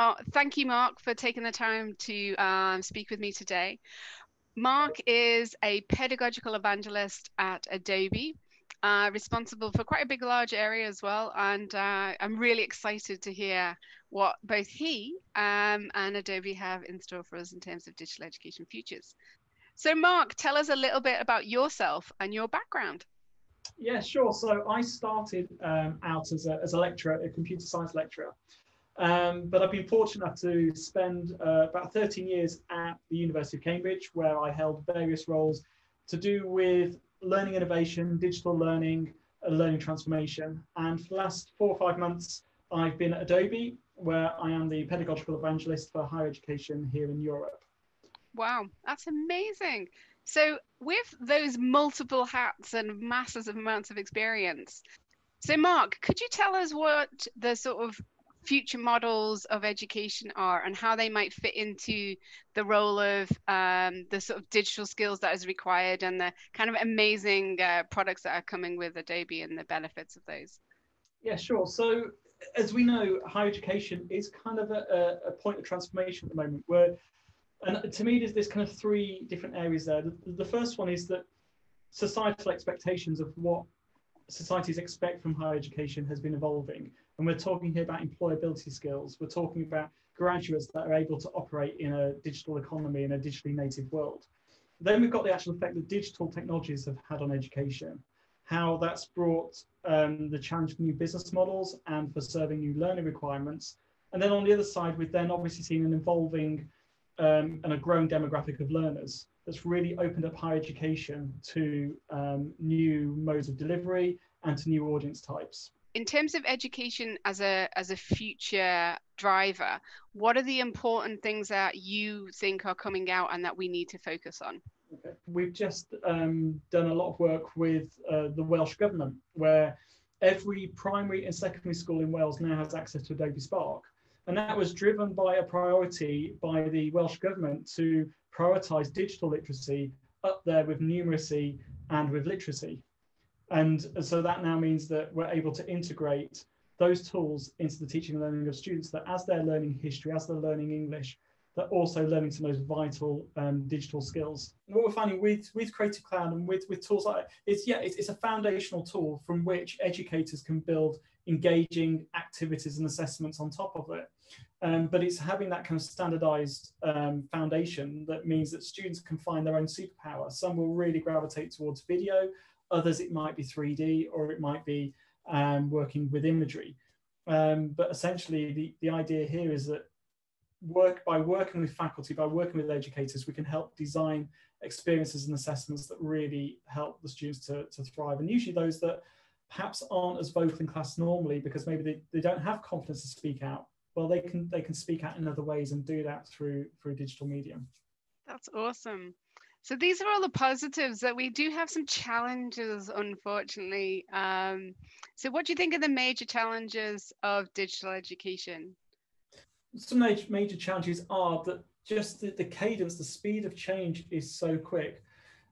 Oh, thank you, Mark, for taking the time to um, speak with me today. Mark is a pedagogical evangelist at Adobe, uh, responsible for quite a big, large area as well. And uh, I'm really excited to hear what both he um, and Adobe have in store for us in terms of digital education futures. So, Mark, tell us a little bit about yourself and your background. Yeah, sure. So, I started um, out as a, as a lecturer, a computer science lecturer. Um, but I've been fortunate enough to spend uh, about 13 years at the University of Cambridge, where I held various roles to do with learning innovation, digital learning, and learning transformation. And for the last four or five months, I've been at Adobe, where I am the pedagogical evangelist for higher education here in Europe. Wow, that's amazing. So, with those multiple hats and massive amounts of experience, so Mark, could you tell us what the sort of future models of education are and how they might fit into the role of um, the sort of digital skills that is required and the kind of amazing uh, products that are coming with Adobe and the benefits of those? Yeah, sure. So as we know, higher education is kind of a, a point of transformation at the moment where, and to me, there's, there's kind of three different areas there. The, the first one is that societal expectations of what societies expect from higher education has been evolving. And we're talking here about employability skills. We're talking about graduates that are able to operate in a digital economy in a digitally native world. Then we've got the actual effect that digital technologies have had on education, how that's brought um, the challenge for new business models and for serving new learning requirements. And then on the other side, we've then obviously seen an evolving um, and a growing demographic of learners that's really opened up higher education to um, new modes of delivery and to new audience types in terms of education as a as a future driver what are the important things that you think are coming out and that we need to focus on? Okay. we've just um, done a lot of work with uh, the welsh government where every primary and secondary school in wales now has access to adobe spark. And that was driven by a priority by the welsh government to prioritize digital literacy up there with numeracy and with literacy and so that now means that we're able to integrate those tools into the teaching and learning of students that as they're learning history, as they're learning English, they're also learning some of those vital um, digital skills. And what we're finding with, with Creative Cloud and with, with tools like it's, yeah, it's, it's a foundational tool from which educators can build engaging activities and assessments on top of it. Um, but it's having that kind of standardized um, foundation that means that students can find their own superpower. Some will really gravitate towards video, Others, it might be 3D or it might be um, working with imagery. Um, but essentially, the, the idea here is that work by working with faculty, by working with educators, we can help design experiences and assessments that really help the students to, to thrive. And usually those that perhaps aren't as vocal in class normally because maybe they, they don't have confidence to speak out, well, they can they can speak out in other ways and do that through through digital medium. That's awesome. So these are all the positives that we do have some challenges, unfortunately. Um, so what do you think are the major challenges of digital education? Some major, challenges are that just the, the cadence, the speed of change is so quick.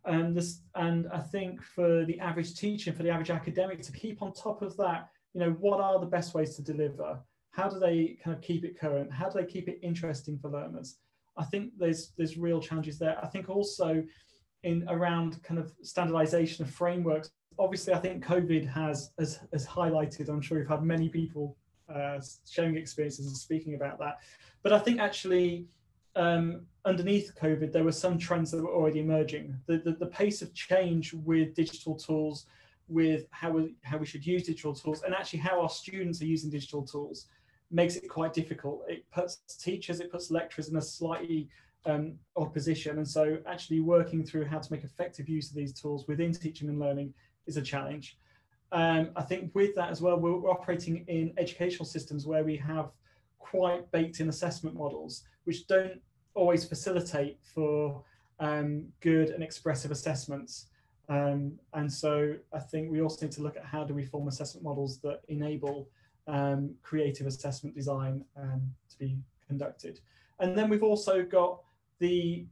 And this, and I think for the average teacher, for the average academic to keep on top of that, you know, what are the best ways to deliver? How do they kind of keep it current? How do they keep it interesting for learners? I think there's there's real challenges there. I think also in around kind of standardization of frameworks. Obviously, I think COVID has has, has highlighted. I'm sure you've had many people uh, sharing experiences and speaking about that. But I think actually um, underneath COVID, there were some trends that were already emerging. The, the, the, pace of change with digital tools, with how we, how we should use digital tools, and actually how our students are using digital tools makes it quite difficult. It puts teachers, it puts lecturers in a slightly um. And so actually working through how to make effective use of these tools within teaching and learning is a challenge. Um, I think with that as well, we're, we're operating in educational systems where we have quite baked in assessment models, which don't always facilitate for um, good and expressive assessments. Um, and so I think we also need to look at how do we form assessment models that enable um, creative assessment design um, to be conducted. And then we've also got the,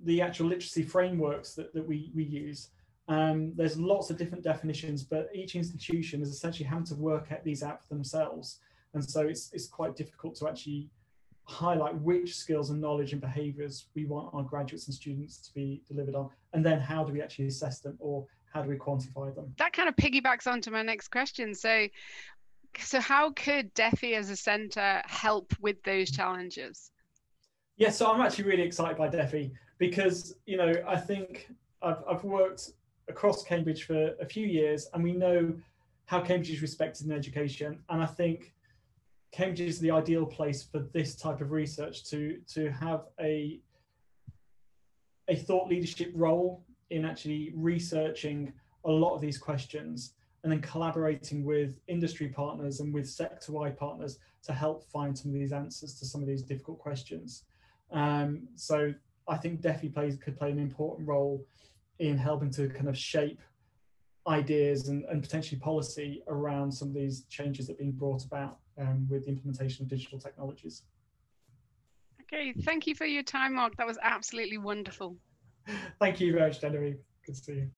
the actual literacy frameworks that, that we, we use. Um, there's lots of different definitions, but each institution is essentially having to work at these out for themselves. And so it's, it's quite difficult to actually highlight which skills and knowledge and behaviors we want our graduates and students to be delivered on and then how do we actually assess them or how do we quantify them that kind of piggybacks onto my next question so so how could defi as a center help with those challenges? Yeah so i'm actually really excited by defi because you know i think i've, I've worked across cambridge for a few years and we know how cambridge is respected in education. And i think Cambridge is the ideal place for this type of research to to have a a thought leadership role in actually researching a lot of these questions and then collaborating with industry partners and with sector-wide partners to help find some of these answers to some of these difficult questions. Um, so I think DEFI plays could play an important role in helping to kind of shape ideas and, and potentially policy around some of these changes that are being brought about um, with the implementation of digital technologies. Okay, thank you for your time, Mark. That was absolutely wonderful. thank you very much, Genevieve. Good to see you.